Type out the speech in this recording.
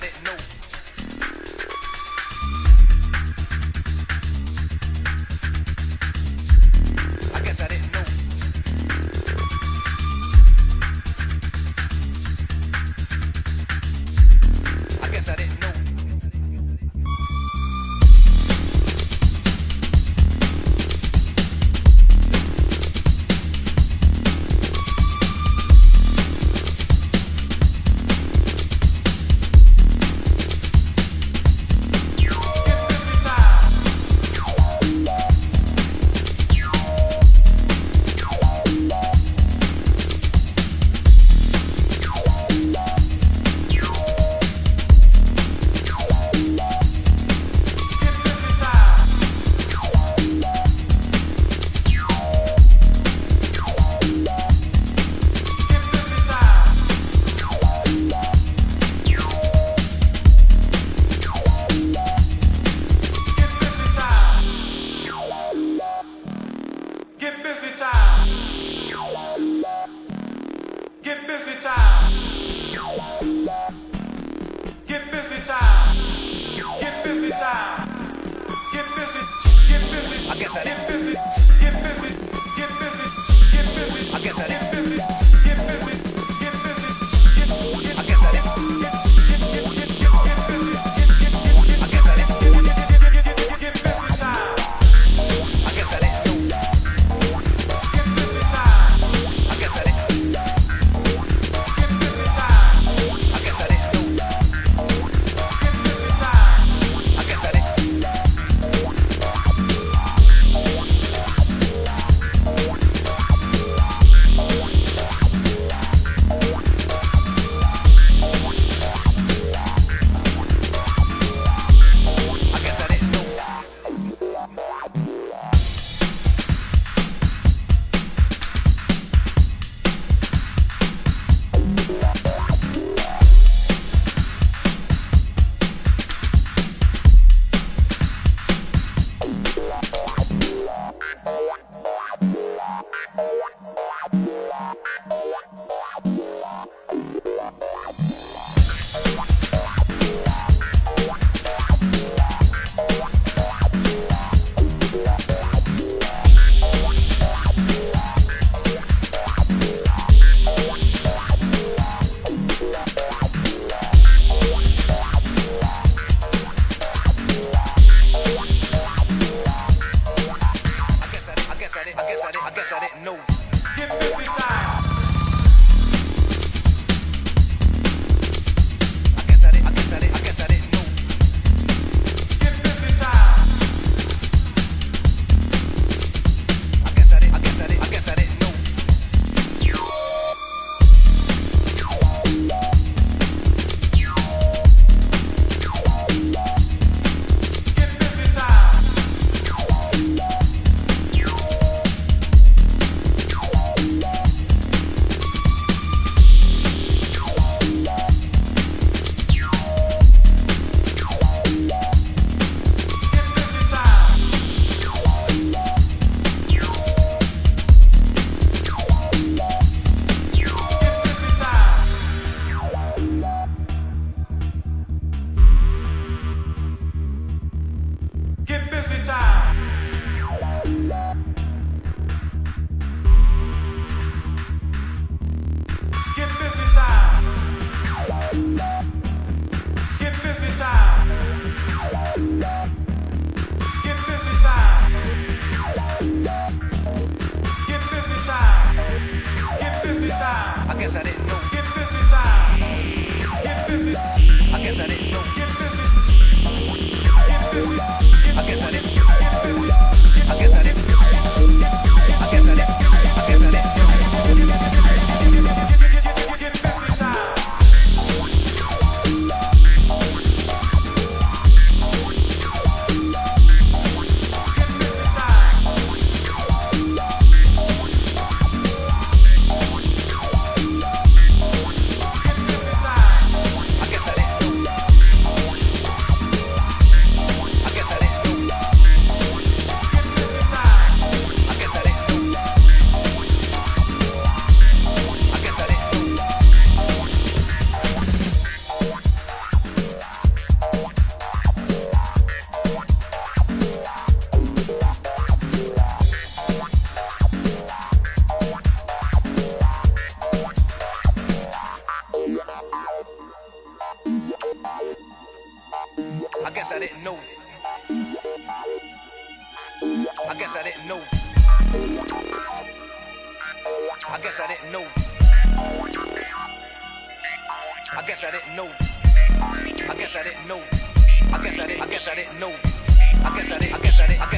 I didn't know. time. I guess I didn't know. Get busy time. Get busy. I guess I didn't know. Get busy. Get busy. I guess I didn't know. I guess I didn't know. I guess I didn't know. I guess I didn't know. I guess I didn't. I guess I didn't know. I guess I didn't. I guess I didn't.